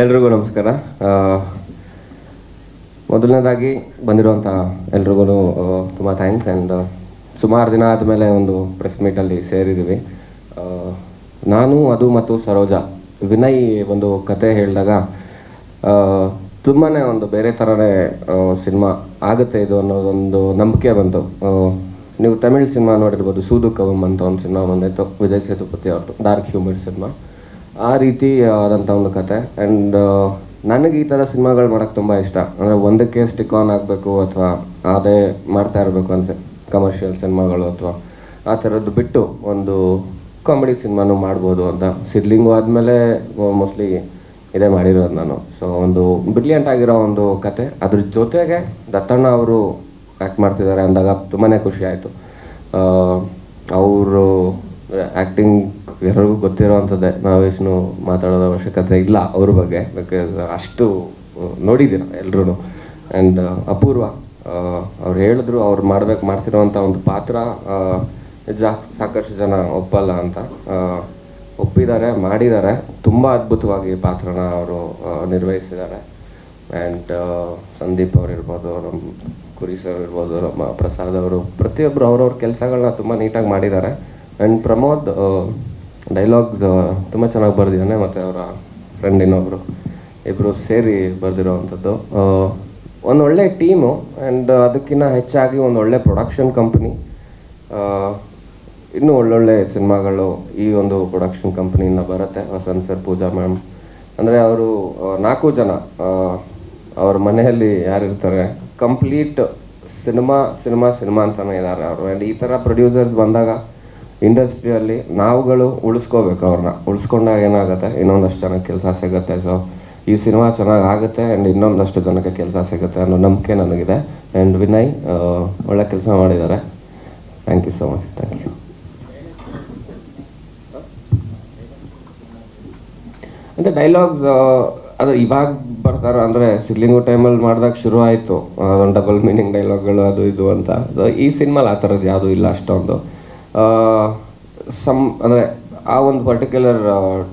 ಎಲ್ರಿಗೂ ನಮಸ್ಕಾರ. ಮೊದಲನೇದಾಗಿ ಬಂದಿರುವಂಥ ಎಲ್ರಿಗೂ ತುಂಬ ಥ್ಯಾಂಕ್ಸ್ ಆ್ಯಂಡ್ ಸುಮಾರು ದಿನ ಆದಮೇಲೆ ಒಂದು ಪ್ರೆಸ್ ಮೀಟಲ್ಲಿ ಸೇರಿದ್ದೀವಿ ನಾನು, ಅದು ಮತ್ತು ಸರೋಜಾ, ವಿನಯ್ ಒಂದು ಕತೆ ಹೇಳಿದಾಗ ತುಂಬಾ ಒಂದು ಬೇರೆ ಥರನೇ ಸಿನಿಮಾ ಆಗುತ್ತೆ ಇದು ಅನ್ನೋದೊಂದು ನಂಬಿಕೆ ಬಂತು. ನೀವು ತಮಿಳ್ ಸಿನಿಮಾ ನೋಡಿರ್ಬೋದು, ಸೂದು ಕವಂ ಅಂತ ಒಂದು ಸಿನಿಮಾ ಬಂದಿತ್ತು ವಿಜಯ್ ಸೇತುಪತಿ ಅವ್ರದ್ದು ಡಾರ್ಕ್ ಹ್ಯೂಮರ್ ಸಿನಿಮಾ. ಆ ರೀತಿ ಆದಂಥ ಒಂದು ಕತೆ. ಆ್ಯಂಡ್ ನನಗೆ ಈ ಥರ ಸಿನಿಮಾಗಳು ಮಾಡೋಕ್ಕೆ ತುಂಬ ಇಷ್ಟ. ಅಂದರೆ ಒಂದಕ್ಕೆ ಸ್ಟಿಕ್ ಆನ್ ಆಗಬೇಕು ಅಥವಾ ಅದೇ ಮಾಡ್ತಾ ಇರಬೇಕು ಅಂತ. ಕಮರ್ಷಿಯಲ್ ಸಿನಿಮಾಗಳು ಅಥವಾ ಆ ಥರದ್ದು ಬಿಟ್ಟು ಒಂದು ಕಾಮಿಡಿ ಸಿನಿಮಾನು ಮಾಡ್ಬೋದು ಅಂತ. ಸಿದ್ಲಿಂಗು ಆದಮೇಲೆ ಮೋಸ್ಟ್ಲಿ ಇದೇ ಮಾಡಿರೋದು ನಾನು. ಸೊ ಒಂದು ಬ್ರಿಲಿಯಂಟ್ ಆಗಿರೋ ಒಂದು ಕತೆ. ಅದ್ರ ಜೊತೆಗೆ ದತ್ತಣ್ಣ ಅವರು ಆ್ಯಕ್ಟ್ ಮಾಡ್ತಿದ್ದಾರೆ ಅಂದಾಗ ತುಂಬಾ ಖುಷಿ ಆಯಿತು. ಅವರು ಆ್ಯಕ್ಟಿಂಗ್ ಎಲ್ಲರಿಗೂ ಗೊತ್ತಿರೋವಂಥದ್ದೇ ನಾವೇನು ಮಾತಾಡೋದ ಅವಶ್ಯಕತೆ ಇಲ್ಲ ಅವ್ರ ಬಗ್ಗೆ ಬಿಕಾಸ್ ಅಷ್ಟು ನೋಡಿದ್ದೀರ ಎಲ್ಲರೂ ಆ್ಯಂಡ್ ಅಪೂರ್ವ ಅವ್ರು ಹೇಳಿದ್ರು ಅವ್ರು ಮಾಡ್ಬೇಕು ಮಾಡ್ತಿರೋವಂಥ ಒಂದು ಪಾತ್ರ ಜಾ, ಸಾಕಷ್ಟು ಜನ ಒಪ್ಪಲ್ಲ ಅಂತ. ಒಪ್ಪಿದ್ದಾರೆ, ಮಾಡಿದ್ದಾರೆ. ತುಂಬ ಅದ್ಭುತವಾಗಿ ಪಾತ್ರನ ಅವರು ನಿರ್ವಹಿಸಿದ್ದಾರೆ. ಆ್ಯಂಡ್ ಸಂದೀಪ್ ಅವ್ರು ಇರ್ಬೋದು, ನಮ್ಮ ಕುರಿ ಸರ್ ಇರ್ಬೋದು, ನಮ್ಮ ಪ್ರಸಾದ್ ಅವರು ಪ್ರತಿಯೊಬ್ಬರು ಅವ್ರವ್ರ ಕೆಲಸಗಳನ್ನ ತುಂಬ ನೀಟಾಗಿ ಮಾಡಿದ್ದಾರೆ. ಆ್ಯಂಡ್ ಪ್ರಮೋದ್ ಡೈಲಾಗ್ಸ್ ತುಂಬ ಚೆನ್ನಾಗಿ ಬರೆದಿದ್ದಾನೆ ಮತ್ತು ಅವರ ಫ್ರೆಂಡ್ ಇನ್ನೊಬ್ಬರು ಇಬ್ಬರು ಸೇರಿ ಬರೆದಿರೋವಂಥದ್ದು. ಒಂದು ಒಳ್ಳೆ ಟೀಮು ಆ್ಯಂಡ್ ಅದಕ್ಕಿಂತ ಹೆಚ್ಚಾಗಿ ಒಂದು ಒಳ್ಳೆ ಪ್ರೊಡಕ್ಷನ್ ಕಂಪ್ನಿ ಇನ್ನೂ ಒಳ್ಳೊಳ್ಳೆ ಸಿನಿಮಾಗಳು ಈ ಒಂದು ಪ್ರೊಡಕ್ಷನ್ ಕಂಪ್ನಿಯಿಂದ ಬರುತ್ತೆ. ವಸಂತ್ ಸರ್ ಪೂಜಾ ಮ್ಯಾಮ್ ಅಂದರೆ ಅವರು ನಾಲ್ಕು ಜನ ಅವ್ರ ಮನೆಯಲ್ಲಿ ಯಾರಿರ್ತಾರೆ ಕಂಪ್ಲೀಟ್ ಸಿನಿಮಾ ಸಿನಿಮಾ ಸಿನಿಮಾ ಅಂತಲೇ ಇದ್ದಾರೆ ಅವರು. ಆ್ಯಂಡ್ ಈ ಥರ ಪ್ರೊಡ್ಯೂಸರ್ಸ್ ಬಂದಾಗ ಇಂಡಸ್ಟ್ರಿಯಲ್ಲಿ ನಾವುಗಳು ಉಳಿಸ್ಕೋಬೇಕು ಅವ್ರನ್ನ. ಉಳಿಸ್ಕೊಂಡಾಗ ಏನಾಗುತ್ತೆ? ಇನ್ನೊಂದಷ್ಟು ಜನಕ್ಕೆ ಕೆಲಸ ಸಿಗುತ್ತೆ. ಸೊ ಈ ಸಿನಿಮಾ ಚೆನ್ನಾಗಿ ಆಗುತ್ತೆ ಆ್ಯಂಡ್ ಇನ್ನೊಂದಷ್ಟು ಜನಕ್ಕೆ ಕೆಲಸ ಸಿಗುತ್ತೆ ಅನ್ನೋ ನಂಬಿಕೆ ನನಗಿದೆ. ಆ್ಯಂಡ್ ವಿನಯ್ ಒಳ್ಳೆ ಕೆಲಸ ಮಾಡಿದ್ದಾರೆ. Thank you so much thank you ಅಂದರೆ ಡೈಲಾಗ್ಸ್ ಅದು ಇವಾಗ ಬರ್ತಾರ. ಅಂದರೆ ಸಿಡ್ಲಿಂಗು ಟೈಮಲ್ಲಿ ಮಾಡಿದಾಗ ಶುರು ಆಯಿತು. ಅದೊಂದು ಡಬಲ್ ಮೀನಿಂಗ್ ಡೈಲಾಗ್ಗಳು ಅದು ಇದು ಅಂತ. ಈ ಸಿನಿಮಾಲಿ ಆ ಥರದ್ದು ಯಾವುದೂ ಇಲ್ಲ ಅಷ್ಟೊಂದು. ಸಮ್ ಅಂದರೆ ಆ ಒಂದು ಪರ್ಟಿಕ್ಯುಲರ್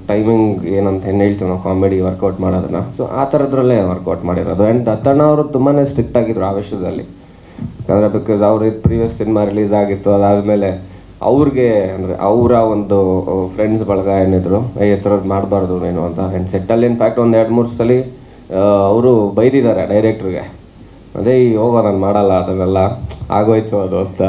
ಟೈಮಿಂಗ್ ಏನಂತ ಏನು ಹೇಳ್ತೀವಿ ನಾವು ಕಾಮಿಡಿ ವರ್ಕೌಟ್ ಮಾಡೋದನ್ನ. ಸೊ ಆ ಥರದ್ರಲ್ಲೇ ವರ್ಕೌಟ್ ಮಾಡಿರೋದು. ಆ್ಯಂಡ್ ದತ್ತಣ್ಣ ಅವರು ತುಂಬಾ ಸ್ಟ್ರಿಕ್ಟ್ ಆಗಿದ್ರು ಆ ವಿಷಯದಲ್ಲಿ. ಯಾಕಂದರೆ ಬಿಕಾಸ್ ಅವ್ರ ಪ್ರೀವಿಯಸ್ ಸಿನಿಮಾ ರಿಲೀಸ್ ಆಗಿತ್ತು, ಅದಾದಮೇಲೆ ಅವ್ರಿಗೆ, ಅಂದರೆ ಅವರ ಒಂದು ಫ್ರೆಂಡ್ಸ್ ಬಳಗ ಏನಿದ್ರು ಈ ಥರದ್ದು ಮಾಡಬಾರ್ದು ನೀನು ಅಂತ ಆ್ಯಂಡ್ ಸೆಟ್ಟಲ್ಲಿ ಇನ್ಫ್ಯಾಕ್ಟ್ ಒಂದು ಎರಡು ಮೂರು ಸಲ ಅವರು ಬೈದಿದ್ದಾರೆ ಡೈರೆಕ್ಟ್ರಿಗೆ ಅದೇ, ಈ ಹೋಗೋ ನಾನು ಮಾಡಲ್ಲ, ಅದನ್ನೆಲ್ಲ ಆಗೋಯ್ತು ಅದು ಅಂತ.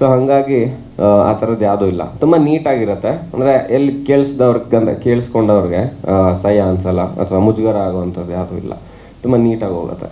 ಸೊ ಹಾಗಾಗಿ ಆ, ಥರದ್ದು ಯಾವುದೂ ಇಲ್ಲ. ತುಂಬ ನೀಟಾಗಿರುತ್ತೆ. ಅಂದರೆ ಎಲ್ಲಿ ಕೇಳಿಸ್ದವ್ರಿಗೆ ಅಂದರೆ ಕೇಳಿಸ್ಕೊಂಡವ್ರಿಗೆ ಸಹ್ಯ ಅನ್ಸಲ್ಲ ಅಥವಾ ಮುಜುಗರ ಆಗುವಂಥದ್ದು ಯಾವುದೂ ಇಲ್ಲ. ತುಂಬ ನೀಟಾಗಿ ಹೋಗುತ್ತೆ.